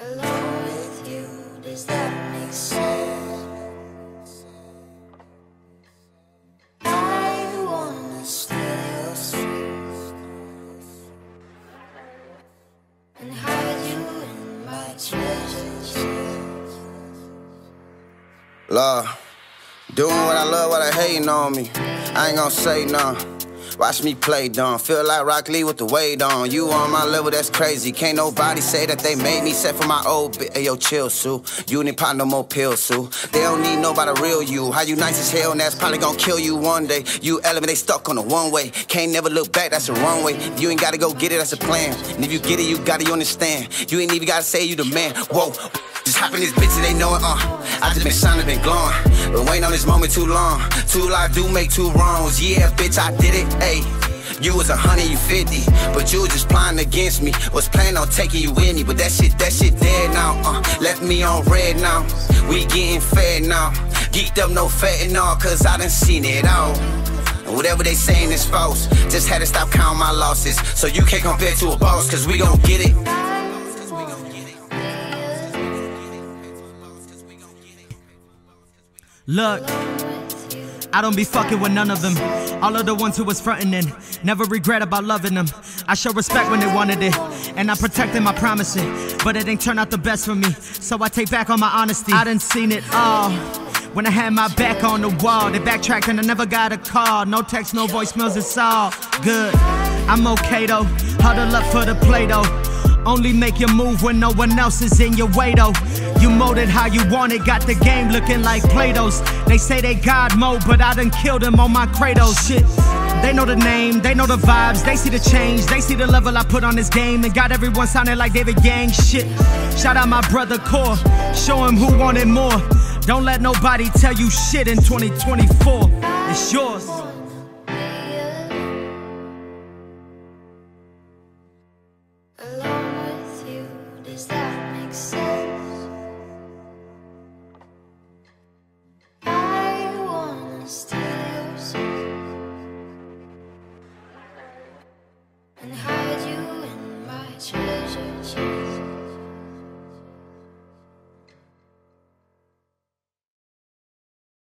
alone with you. Does that make sense? I wanna and hide you in my. Love, doing what I love, while I hating on me. I ain't gonna say nothing. Watch me play dumb. Feel like Rock Lee with the weight on. You on my level, that's crazy. Can't nobody say that they made me set for my old. Hey, yo, chill, Sue. You need pop no more pills, Sue. They don't need nobody real you. How you nice as hell, and that's probably gonna kill you one day. You element, they stuck on the one way. Can't never look back, that's the wrong way. You ain't gotta go get it, that's a plan. And if you get it, you gotta understand. You ain't even gotta say you the man. Whoa. Just hop in this bitch and they know it, uh. I just been shining, been glowing. Been waiting on this moment too long. Two lives do make two wrongs. Yeah, bitch, I did it, ayy. You was a hundred, you fifty, but you was just plotting against me. Was planning on taking you with me, but that shit, that shit dead now. Uh, left me on red now. We getting fed now. Geeked up, no fat and all, cause I done seen it all. And whatever they saying is false. Just had to stop counting my losses. So you can't compare to a boss, cause we gon' get it. Look, I don't be fucking with none of them. All of the ones who was frontin' and never regret about loving them. I show respect when they wanted it, and I protected my promises. But it ain't turned out the best for me, so I take back all my honesty. I done seen it all. When I had my back on the wall, they backtracked and I never got a call. No text, no voicemails, it's all good. I'm okay though, huddle up for the play though. Only make your move when no one else is in your way though. You molded how you want it, got the game looking like Play-Dohs. They say they God mode, but I done killed them on my Kratos shit. They know the name, they know the vibes, they see the change, they see the level I put on this game, and got everyone sounding like David Yang shit. Shout out my brother Core, show him who wanted more. Don't let nobody tell you shit in 2024. It's yours.